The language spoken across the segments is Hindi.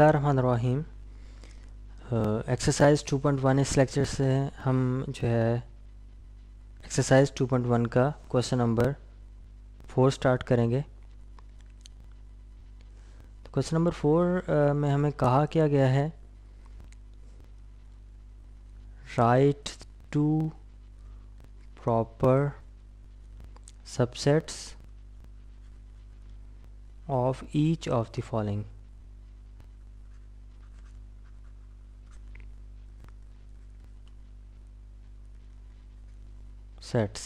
बिसमीम एक्सरसाइज 2.1 इस लेक्चर से हम जो है एक्सरसाइज 2.1 का क्वेश्चन नंबर फोर स्टार्ट करेंगे। तो क्वेश्चन नंबर फोर में हमें कहा क्या गया है write two proper subsets of each of the following sets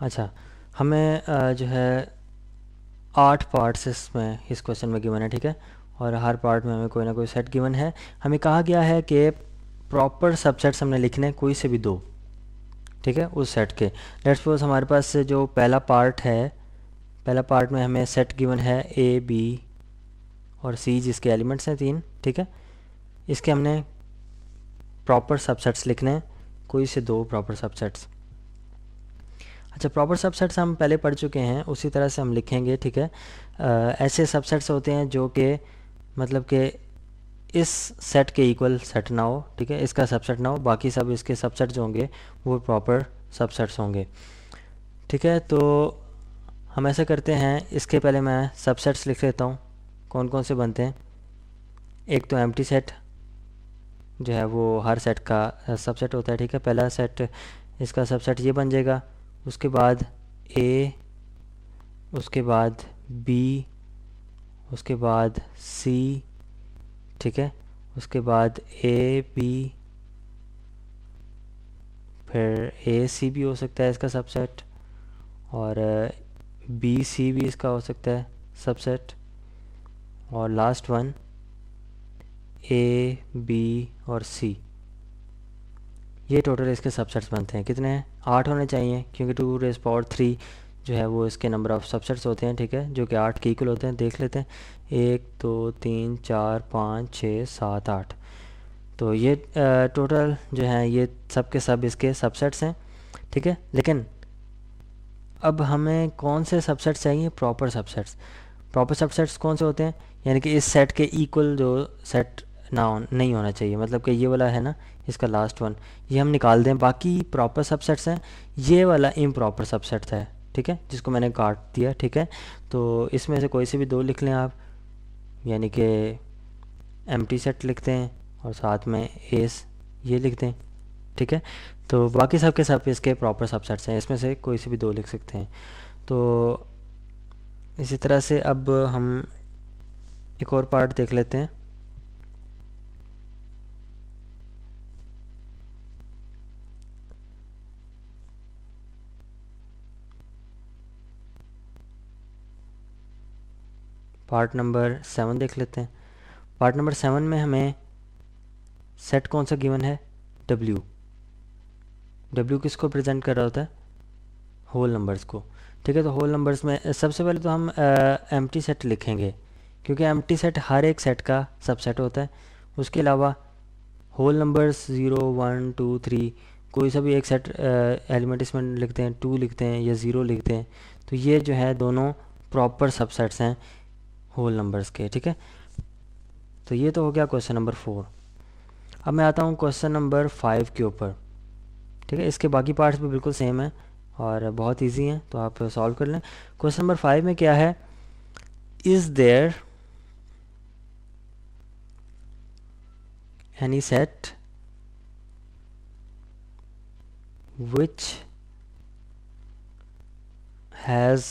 अच्छा हमें जो है आठ पार्ट्स इसमें, इस क्वेश्चन में गिवन है, ठीक है? और हर पार्ट में हमें कोई ना कोई सेट गिवन है। हमें कहा गया है कि प्रॉपर सबसेट्स हमने लिखने कोई से भी दो, ठीक है? उस सेट के। लेट्स सपोज़ हमारे पास जो पहला पार्ट है, पहला पार्ट में हमें सेट गिवन है ए बी और सी जिसके एलिमेंट्स हैं तीन, ठीक है? इसके हमने प्रॉपर सबसेट्स लिखने हैं, कोई से दो प्रॉपर सबसेट्स अच्छा प्रॉपर सबसेट्स हम पहले पढ़ चुके हैं उसी तरह से हम लिखेंगे ठीक है? आ, ऐसे सबसेट्स होते हैं जो कि मतलब कि इस सेट के इक्वल सेट ना हो ठीक है? इसका सबसेट ना हो बाकी सब इसके सबसेट जो होंगे वो प्रॉपर सबसेट्स होंगे। ठीक है तो हम ऐसा करते हैं इसके पहले मैं सबसेट्स लिख लेता हूँ। कौन कौन से बनते हैं? एक तो एम्प्टी सेट जो है वो हर सेट का सबसेट होता है ठीक है? पहला सेट इसका सबसेट ये बन जाएगा। उसके बाद ए उसके बाद बी उसके बाद सी ठीक है? उसके बाद ए बी फिर ए सी भी हो सकता है इसका सबसेट और बी सी भी इसका हो सकता है सबसेट और लास्ट वन ए बी और सी ये टोटल इसके सबसेट्स बनते हैं। कितने हैं? आठ होने चाहिए, क्योंकि टू रेस पावर थ्री जो है वो इसके नंबर ऑफ़ सबसेट्स होते हैं, ठीक है? जो कि आठ के इक्वल होते हैं, देख लेते हैं। एक, दो, तीन, चार, पाँच, छः, सात, आठ। तो ये टोटल जो है, ये सब के सब इसके सबसेट्स हैं, ठीक है? लेकिन अब हमें कौन से सबसेट्स चाहिए? प्रॉपर सबसेट्स प्रॉपर सबसेट्स कौन से होते हैं? यानी कि इस सेट के इक्वल जो सेट ना नहीं होना चाहिए। मतलब कि ये वाला है ना इसका लास्ट वन ये हम निकाल दें, बाकी प्रॉपर सबसेट्स हैं। ये वाला इम प्रॉपर सबसेट है, ठीक है? जिसको मैंने काट दिया, ठीक है? तो इसमें से कोई से भी दो लिख लें आप। यानी कि एम सेट लिखते हैं और साथ में एस ये लिख दें, ठीक है? तो बाकी सब के सब इसके प्रॉपर सबसेट्स हैं। इसमें से कोई से भी दो लिख सकते हैं। तो इसी तरह से अब हम एक और पार्ट देख लेते हैं। पार्ट नंबर सेवन देख लेते हैं। पार्ट नंबर सेवन में हमें सेट कौन सा गिवन है? डब्ल्यू डब्ल्यू किसको प्रेजेंट कर रहा होता है? होल नंबर्स को। ठीक है तो होल नंबर्स में, सबसे पहले तो हम एम टी सेट लिखेंगे। क्योंकि एम टी सेट हर एक सेट का सबसेट होता है। उसके अलावा whole numbers zero one two three कोई सा भी एक सेट एलिमेंट इसमें लिखते हैं टू लिखते हैं या ज़ीरो लिखते हैं तो ये जो है दोनों प्रॉपर सबसेट्स हैं। होल नंबर्स के, ठीक है? तो ये तो हो गया क्वेश्चन नंबर फोर अब मैं आता हूँ क्वेश्चन नंबर फाइव के ऊपर, ठीक है? इसके बाकी पार्ट्स भी बिल्कुल सेम है और बहुत इजी हैं तो आप सॉल्व कर लें। क्वेश्चन नंबर फाइव में क्या है? Is there any set which has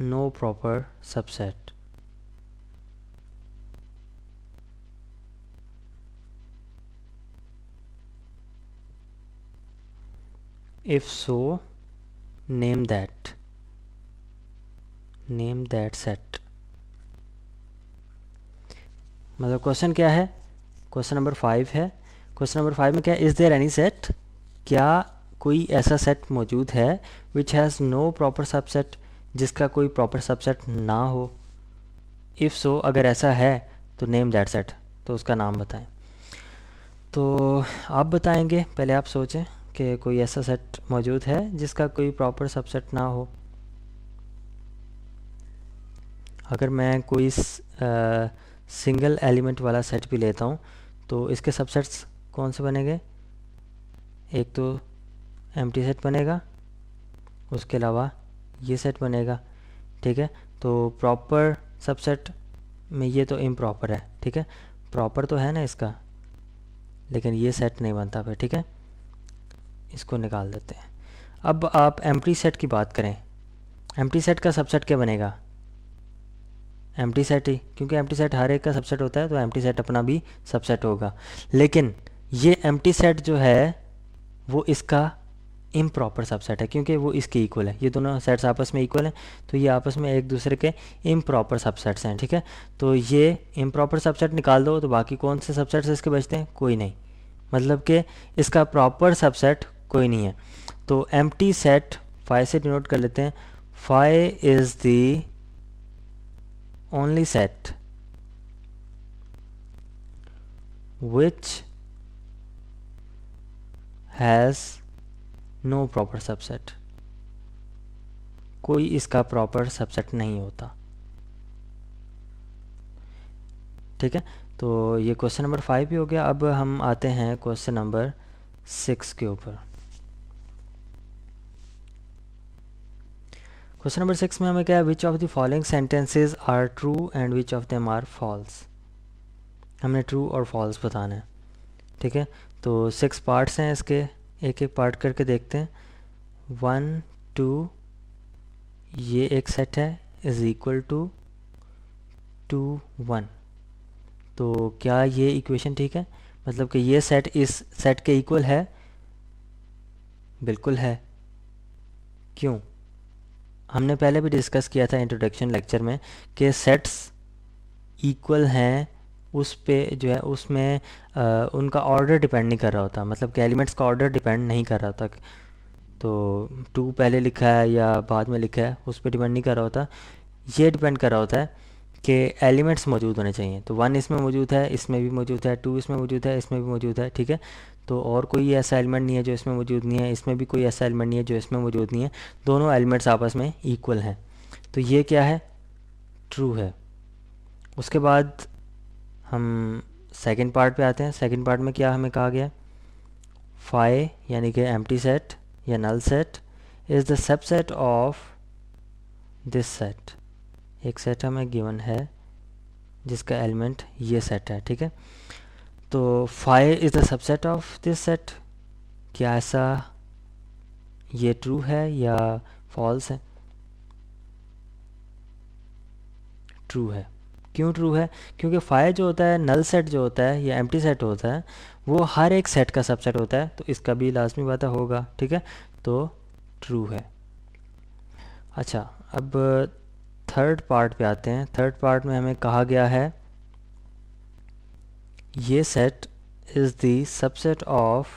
no proper subset if so name that. Name that set. मतलब क्वेश्चन क्या है? क्वेश्चन नंबर फाइव है. क्वेश्चन नंबर फाइव में क्या है इज़ देयर एनी सेट क्या कोई ऐसा सेट मौजूद है which has no proper subset जिसका कोई प्रॉपर सबसेट ना हो? इफ़ सो so, अगर ऐसा है तो नेम दैट सेट तो उसका नाम बताएँ। तो आप बताएँगे पहले आप सोचें। कि कोई ऐसा सेट मौजूद है जिसका कोई प्रॉपर सबसेट ना हो? अगर मैं कोई सिंगल एलिमेंट वाला सेट भी लेता हूँ तो इसके सबसेट्स कौन से बनेंगे? एक तो एम सेट बनेगा, उसके अलावा ये सेट बनेगा, ठीक है? तो प्रॉपर सबसेट में ये तो इम्प्रॉपर है, ठीक है? प्रॉपर तो है ना इसका, लेकिन ये सेट नहीं बनता फिर, ठीक है? इसको निकाल देते हैं। अब आप एम्प्टी सेट की बात करें। एम्प्टी सेट का सबसेट क्या बनेगा? एम्प्टी सेट ही, क्योंकि एम्प्टी सेट हर एक का सबसेट होता है तो एम्प्टी सेट अपना भी सबसेट होगा। लेकिन ये एम्प्टी सेट जो है, वो इसका इम प्रॉपर सबसेट है, क्योंकि वो इसके इक्वल है। ये दोनों सेट्स आपस में इक्वल हैं तो ये आपस में एक दूसरे के इम प्रॉपर सबसेट्स हैं, ठीक है? तो ये इम प्रॉपर सबसेट निकाल दो तो बाकी कौन से सबसेट्स इसके बचते हैं? कोई नहीं। मतलब कि इसका प्रॉपर सबसेट कोई नहीं है। तो एम टी सेट फाइव से डिनोट कर लेते हैं। Phi is the only set which has no proper subset कोई इसका प्रॉपर सबसेट नहीं होता। ठीक है? तो ये क्वेश्चन नंबर फाइव भी हो गया। अब हम आते हैं क्वेश्चन नंबर सिक्स के ऊपर। क्वेश्चन नंबर सिक्स में हमें क्या है? Which of the following sentences are true and which of them are false हमने ट्रू और फॉल्स बताना है। ठीक है? तो सिक्स पार्ट्स हैं इसके। एक एक पार्ट करके देखते हैं। वन टू ये एक सेट है। Is equal to two one तो क्या ये इक्वेशन ठीक है? मतलब कि ये सेट इस सेट के इक्वल है? बिल्कुल है। क्यों? हमने पहले भी डिस्कस किया था इंट्रोडक्शन लेक्चर में कि सेट्स इक्वल हैं उस पे जो है उसमें आ, उनका ऑर्डर डिपेंड नहीं कर रहा होता। मतलब कि एलिमेंट्स का ऑर्डर डिपेंड नहीं कर रहा होता। तो टू पहले लिखा है या बाद में लिखा है उस पर डिपेंड नहीं कर रहा होता। ये डिपेंड कर रहा होता है कि एलिमेंट्स मौजूद होने चाहिए। तो वन इसमें मौजूद है इसमें भी मौजूद है टू इसमें मौजूद है इसमें भी मौजूद है ठीक है? तो और कोई ऐसा एलिमेंट नहीं है जो इसमें मौजूद नहीं है। इसमें भी कोई ऐसा एलिमेंट नहीं है जो इसमें मौजूद नहीं है। दोनों एलिमेंट्स आपस में इक्वल हैं। तो ये क्या है? ट्रू है। उसके बाद हम सेकेंड पार्ट पे आते हैं। सेकेंड पार्ट में क्या हमें कहा गया? फाइ यानी कि एम सेट या null set is the subset of this set एक सेट हमें गिवन है, जिसका एलिमेंट ये सेट है, ठीक है? तो phi is the subset of this set क्या ऐसा ये ट्रू है या फॉल्स है? ट्रू है। क्यों ट्रू है? क्योंकि फाइव जो होता है नल सेट जो होता है या एम्प्टी सेट होता है, वो हर एक सेट का सबसेट होता है तो इसका भी लाजमी बात होगा, ठीक है? तो ट्रू है। अच्छा अब थर्ड पार्ट पे आते हैं। थर्ड पार्ट में हमें कहा गया है ये set is the subset of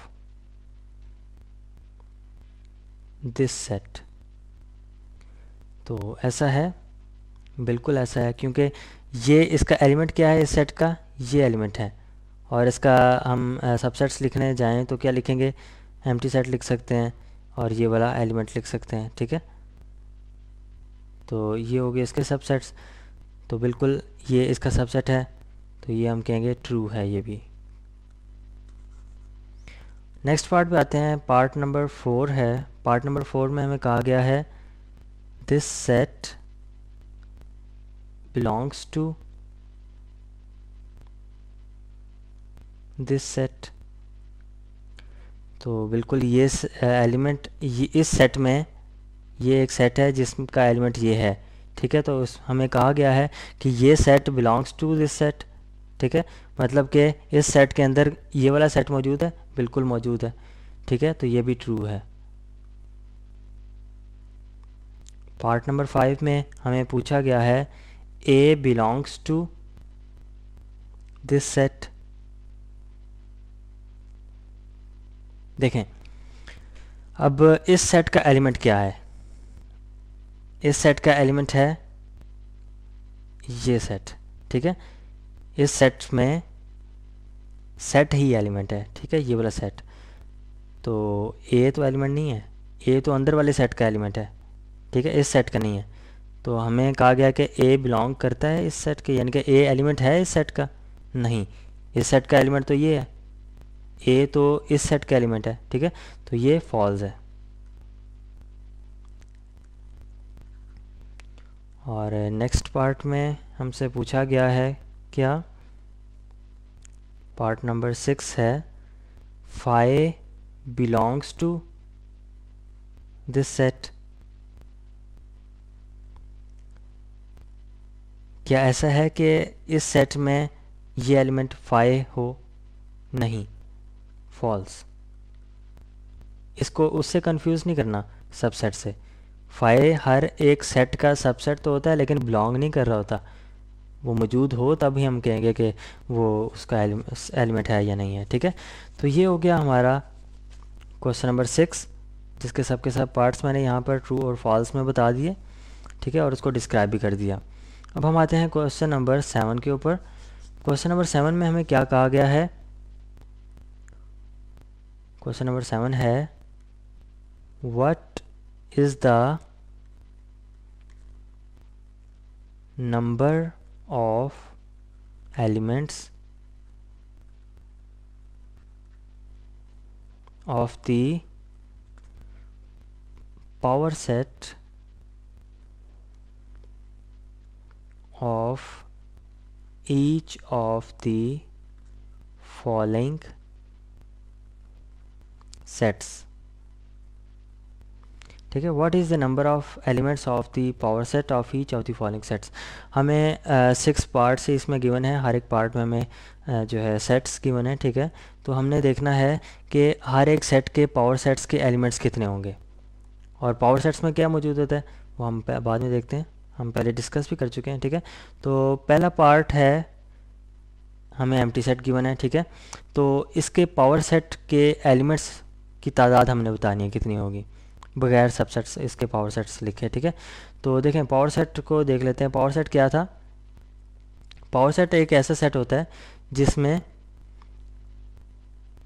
this set तो ऐसा है, बिल्कुल ऐसा है, क्योंकि ये इसका एलिमेंट क्या है इस सेट का? ये एलिमेंट है। और इसका हम सबसेट्स लिखने जाएँ तो क्या लिखेंगे? एम्प्टी सेट लिख सकते हैं और ये वाला एलिमेंट लिख सकते हैं, ठीक है? तो ये हो गए इसके सबसेट्स तो बिल्कुल ये इसका सबसेट है। तो ये हम कहेंगे ट्रू है ये भी। नेक्स्ट पार्ट पे आते हैं पार्ट नंबर फोर है। पार्ट नंबर फोर में हमें कहा गया है this set belongs to this set तो बिल्कुल ये एलिमेंट ये इस सेट में ये एक सेट है जिसका एलिमेंट ये है। ठीक है तो हमें कहा गया है कि ये set belongs to this set ठीक है? मतलब कि इस सेट के अंदर ये वाला सेट मौजूद है, बिल्कुल मौजूद है। ठीक है? तो ये भी ट्रू है। पार्ट नंबर फाइव में हमें पूछा गया है A belongs to this set देखें, अब इस सेट का एलिमेंट क्या है? इस सेट का एलिमेंट है ये सेट ठीक है? इस सेट में सेट ही एलिमेंट है, ठीक है? ये वाला सेट तो ए तो एलिमेंट नहीं है ए तो अंदर वाले सेट का एलिमेंट है, ठीक है? इस सेट का नहीं है। तो हमें कहा गया कि ए बिलोंग करता है इस सेट के, यानी कि ए एलिमेंट है इस सेट का? नहीं, इस सेट का एलिमेंट तो ये है। ए तो इस सेट का एलिमेंट है, ठीक है? तो ये फॉल्स है। और नेक्स्ट पार्ट में हमसे पूछा गया है, क्या? पार्ट नंबर सिक्स है। Phi belongs to this set क्या ऐसा है कि इस सेट में ये एलिमेंट फाइ हो? नहीं। फॉल्स इसको उससे कंफ्यूज नहीं करना सबसेट से। फाइ हर एक सेट का सबसेट तो होता है, लेकिन बिलोंग नहीं कर रहा होता। वो मौजूद हो, तभी हम कहेंगे कि वो उसका एलिमेंट है या नहीं है, ठीक है? तो ये हो गया हमारा क्वेश्चन नंबर सिक्स, जिसके सब के सब पार्ट्स मैंने यहाँ पर ट्रू और फॉल्स में बता दिए, ठीक है? और उसको डिस्क्राइब भी कर दिया। अब हम आते हैं क्वेश्चन नंबर सेवन के ऊपर। क्वेश्चन नंबर सेवन में हमें क्या कहा गया है? क्वेश्चन नंबर सेवन है what is the number of elements of the power set of each of the following sets. ठीक है? What is the number of elements of the power set of each of the following sets हमें सिक्स पार्ट्स इसमें गिवन है। हर एक पार्ट में हमें uh, जो है सेट्स गिवन है ठीक है? तो हमने देखना है कि हर एक सेट के पावर सेट्स के एलिमेंट्स कितने होंगे। और पावर सेट्स में क्या मौजूद होता है? वो हम बाद में देखते हैं। हम पहले डिस्कस भी कर चुके हैं ठीक है? तो पहला पार्ट है हमें एम सेट गिवन है ठीक है? तो इसके पावर सेट के एलिमेंट्स की तादाद हमने बतानी है कितनी होगी। बगैर सबसेट्स इसके पावर सेट्स लिखे, ठीक है? तो देखें पावर सेट को देख लेते हैं। पावर सेट क्या था? पावर सेट एक ऐसा सेट होता है जिसमें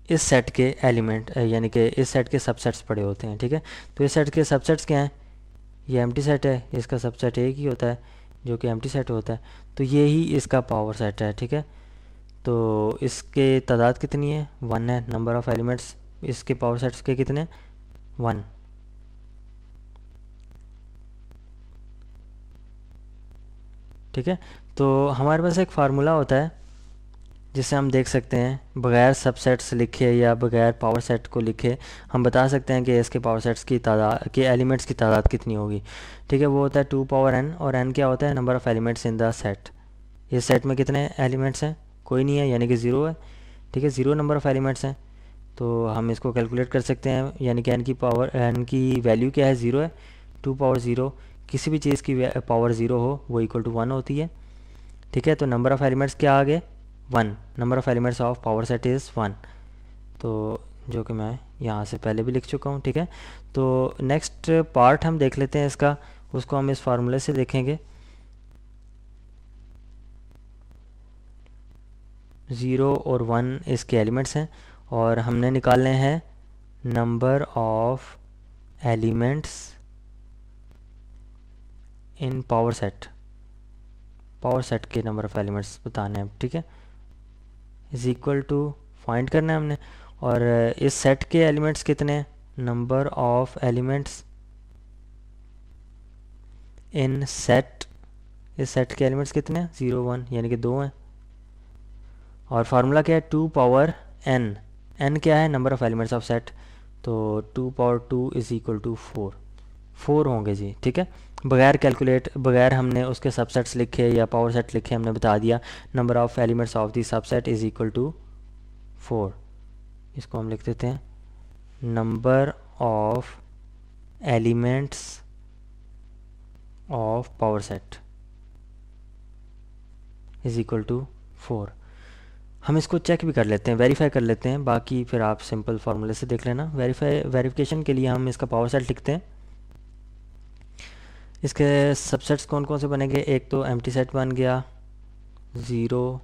इस सेट के एलिमेंट यानी कि इस सेट के सबसेट्स पड़े होते हैं, ठीक है? तो इस सेट के सबसेट्स क्या हैं? ये एम सेट है, इसका सबसेट एक ही होता है, जो कि एम सेट होता है। तो ये ही इसका पावर सेट है, ठीक है? तो इसके तादाद कितनी है? वन है। नंबर ऑफ़ एलिमेंट्स इसके पावर सेट्स के कितने? वन ठीक है? तो हमारे पास एक फार्मूला होता है, जिसे हम देख सकते हैं। बगैर सबसेट्स लिखे या बगैर पावर सेट को लिखे, हम बता सकते हैं कि इसके पावर सेट्स की तादाद के एलिमेंट्स की तादाद कितनी होगी। ठीक है? वो होता है टू पावर एन और एन क्या होता है? Number of elements in the set इस सेट में कितने एलिमेंट्स हैं? कोई नहीं है, यानी कि ज़ीरो है। ठीक है? ज़ीरो नंबर ऑफ़ एलिमेंट्स हैं। तो हम इसको कैलकुलेट कर सकते हैं, यानी कि एन की पावर एन की वैल्यू क्या है? ज़ीरो है। टू पावर ज़ीरो किसी भी चीज़ की पावर ज़ीरो हो, वो इक्वल टू वन होती है। ठीक है तो नंबर ऑफ़ एलिमेंट्स क्या आ गए? One number of elements of power set is one तो जो कि मैं यहाँ से पहले भी लिख चुका हूँ, ठीक है? तो नेक्स्ट पार्ट हम देख लेते हैं इसका। उसको हम इस फार्मूले से देखेंगे। ज़ीरो और वन इसके एलिमेंट्स हैं और हमने निकालने हैं number of elements in power set power set के नंबर ऑफ़ एलिमेंट्स बताने हैं, ठीक है? इज़ इक्वल टू फाइंड करना है हमने। और, इस सेट के एलिमेंट्स कितने हैं? Number of elements in set इस सेट के एलिमेंट्स कितने हैं? ज़ीरो वन यानी कि दो हैं। और फार्मूला क्या है? टू पावर एन एन क्या है? Number of elements of set तो two power two is equal to four four होंगे जी, ठीक है? बगैर कैलकुलेट बगैर हमने उसके सबसेट्स लिखे या पावर सेट लिखे, हमने बता दिया number of elements of the subset is equal to four इसको हम लिख देते हैं। Number of elements of power set is equal to four हम इसको चेक भी कर लेते हैं वेरीफाई कर लेते हैं, बाकी फिर आप सिंपल फार्मूले से देख लेना। वेरीफाई वेरिफिकेशन के लिए हम इसका पावर सेट लिखते हैं। इसके सबसेट्स कौन कौन से बनेंगे? एक तो एम सेट बन गया ज़ीरो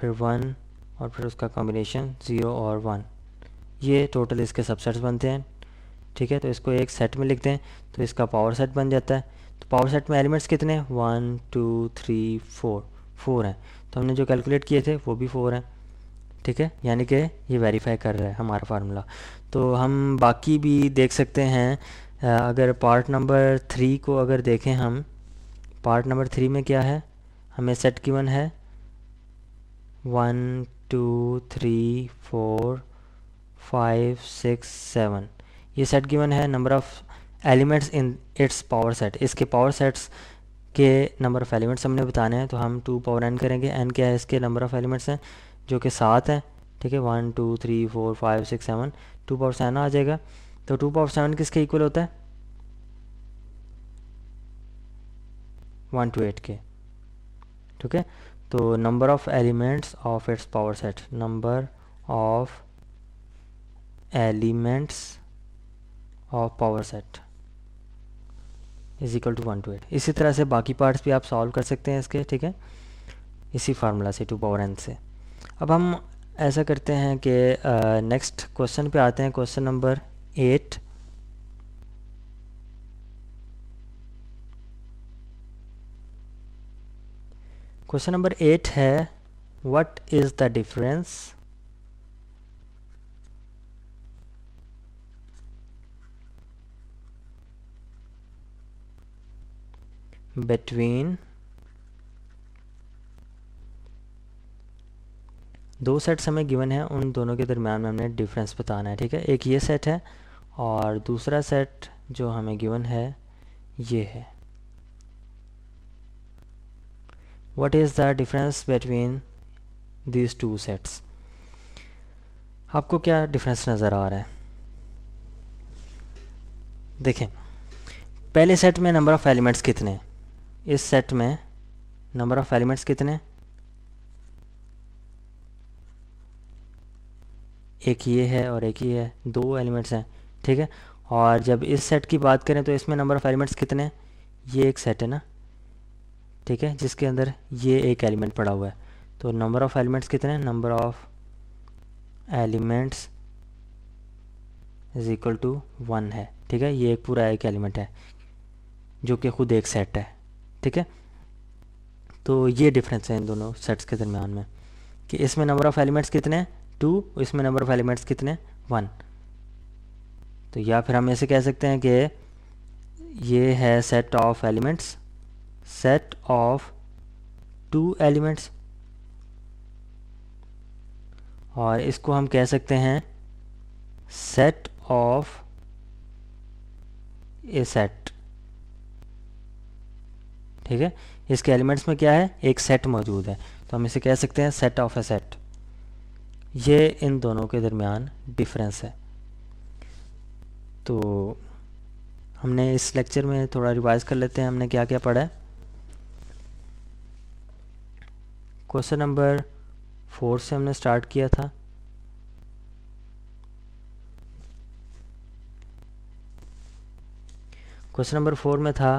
फिर वन और फिर उसका कॉम्बिनेशन ज़ीरो और वन ये टोटल इसके सबसेट्स बनते हैं, ठीक है? तो इसको एक सेट में लिखते हैं तो इसका पावर सेट बन जाता है। तो पावर सेट में एलिमेंट्स कितने one two three four four हैं। तो हमने जो कैलकुलेट किए थे, वो भी फोर हैं, ठीक है? यानी कि ये वेरीफाई कर रहा है हमारा फार्मूला तो हम बाकी भी देख सकते हैं अगर पार्ट नंबर थ्री को अगर देखें हम पार्ट नंबर थ्री में क्या है? हमें सेट गिवन है। One two three four five six seven ये सेट गिवन है। Number of elements in its power set इसके पावर सेट्स के नंबर ऑफ़ एलिमेंट्स हमने बताने हैं तो हम टू पावर एन करेंगे। एन क्या है? इसके नंबर ऑफ़ एलिमेंट्स हैं, जो कि सात हैं। ठीक है? One two three four five six seven two power seven आ जाएगा। तो टू पावर सेवन किसके इक्वल होता है? वन टू एट के। ठीक है? तो number of elements of its power set number of elements of power set is equal to one two eight इसी तरह से बाकी पार्ट्स भी आप सॉल्व कर सकते हैं इसके, ठीक है? इसी फार्मूला से टू पावर एन से। अब हम ऐसा करते हैं कि नेक्स्ट क्वेश्चन पे आते हैं। Question number eight question number eight है what is the difference between दो सेट्स हमें गिवन है, उन दोनों के दरमियान में हमने डिफरेंस बताना है, ठीक है? एक ये सेट है और दूसरा सेट जो हमें गिवन है, ये है। What is the difference between these two sets? आपको क्या डिफरेंस नज़र आ रहा है? देखें, पहले सेट में नंबर ऑफ़ एलिमेंट्स कितने? इस सेट में नंबर ऑफ़ एलिमेंट्स कितने? एक ये है और एक ये है, दो एलिमेंट्स हैं। ठीक है? और जब इस सेट की बात करें तो इसमें नंबर ऑफ़ एलिमेंट्स कितने ये एक सेट है ना? ठीक है? जिसके अंदर ये एक एलिमेंट पड़ा हुआ है। तो नंबर ऑफ़ एलिमेंट्स कितने number of elements is equal to one है। ठीक है? ये एक पूरा एक एलिमेंट है, जो कि ख़ुद एक सेट है। ठीक है? तो ये डिफरेंस है इन दोनों सेट्स के दरमियान में कि इसमें नंबर ऑफ़ एलिमेंट्स कितने हैं? टू इसमें नंबर ऑफ़ एलिमेंट्स कितने वन तो या फिर हम ऐसे कह सकते हैं कि ये है set of elements set of two elements और इसको हम कह सकते हैं सेट ऑफ़ ए सेट ठीक है? इसके एलिमेंट्स में क्या है? एक सेट मौजूद है। तो हम इसे कह सकते हैं सेट ऑफ़ ए सेट ये इन दोनों के दरमियान डिफरेंस है। तो हमने इस लेक्चर में थोड़ा रिवाइज कर लेते हैं, हमने क्या क्या पढ़ा है। क्वेश्चन नंबर फोर से हमने स्टार्ट किया था। क्वेश्चन नंबर फोर में था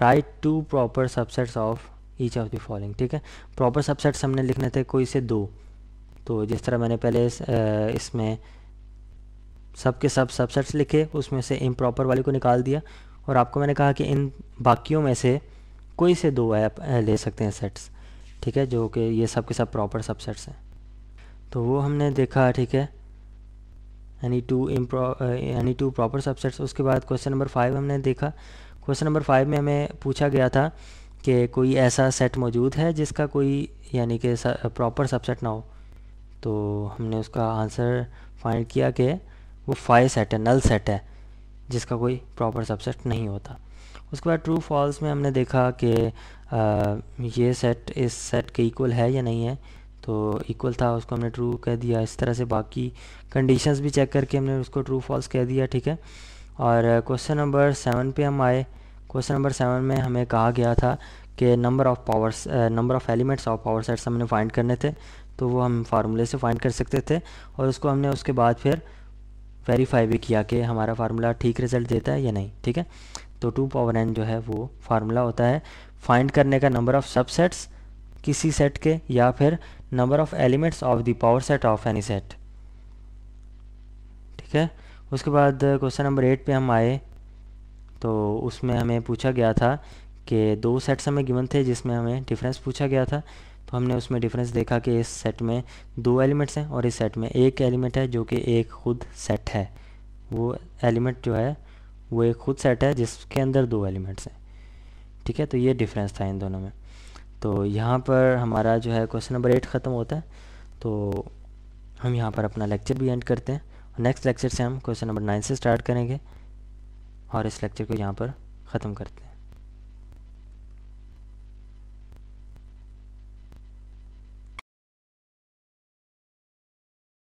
write two proper subsets of each of the following ठीक है? प्रॉपर सबसेट्स हमने लिखने थे कोई से दो। तो जिस तरह मैंने पहले इस, इसमें सब के सब सबसेट्स लिखे उसमें से इम्प्रॉपर वाले को निकाल दिया और आपको मैंने कहा कि इन बाकियों में से कोई से दो ऐप ले सकते हैं सेट्स ठीक है? जो कि ये सब के सब प्रॉपर सबसेट्स हैं। तो वो हमने देखा ठीक है? Any two any two proper subsets उसके बाद क्वेश्चन नंबर फाइव हमने देखा। क्वेश्चन नंबर फाइव में हमें पूछा गया था कि कोई ऐसा सेट मौजूद है जिसका कोई, यानी कि प्रॉपर सबसेट ना हो? तो हमने उसका आंसर फाइंड किया कि वो फाइव सेट है नल सेट है, जिसका कोई प्रॉपर सबसेट नहीं होता। उसके बाद ट्रू फॉल्स में हमने देखा कि ये सेट इस सेट के इक्वल है या नहीं है। तो इक्वल था, उसको हमने ट्रू कह दिया। इस तरह से बाकी कंडीशंस भी चेक करके हमने उसको ट्रू फॉल्स कह दिया, ठीक है? और क्वेश्चन नंबर सेवन पे हम आए। क्वेश्चन नंबर सेवन में हमें कहा गया था कि number of powers number of elements of power sets हमने फाइंड करने थे तो वो हम फार्मूले से फाइंड कर सकते थे और उसको हमने उसके बाद फिर वेरीफाई भी किया कि हमारा फार्मूला ठीक रिज़ल्ट देता है या नहीं, ठीक है? तो टू पावर एन जो है वो फार्मूला होता है। फाइंड करने का नंबर ऑफ़ सबसेट्स किसी सेट के या फिर number of elements of the power set of any set ठीक है? उसके बाद क्वेश्चन नंबर एट पे हम आए। तो उसमें हमें पूछा गया था कि दो सेट्स हमें गिवन थे जिसमें हमें डिफरेंस पूछा गया था। तो हमने उसमें डिफरेंस देखा कि इस सेट में दो एलिमेंट्स हैं और इस सेट में एक एलिमेंट है जो कि एक खुद सेट है। वो एलिमेंट जो है, वो एक खुद सेट है जिसके अंदर दो एलिमेंट्स हैं। ठीक है? तो ये डिफरेंस था इन दोनों में। तो यहाँ पर हमारा जो है क्वेश्चन नंबर एट ख़त्म होता है। तो हम यहाँ पर अपना लेक्चर भी एंड करते हैं। नेक्स्ट लेक्चर से हम क्वेश्चन नंबर नाइन से स्टार्ट करेंगे। और इस लेक्चर को यहाँ पर ख़त्म करते हैं।